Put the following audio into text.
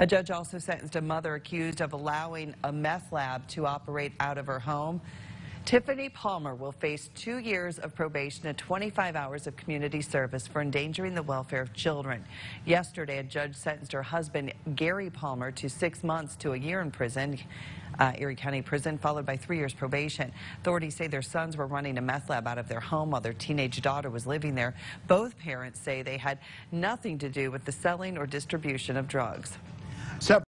A judge also sentenced a mother accused of allowing a meth lab to operate out of her home. Tiffani Palmer will face two years of probation and 25 hours of community service for endangering the welfare of children. Yesterday, a judge sentenced her husband, Gary Palmer, to six months to a year in prison. Uh, Erie County Prison, followed by three years probation. Authorities say their sons were running a meth lab out of their home while their teenage daughter was living there. Both parents say they had nothing to do with the selling or distribution of drugs. Separate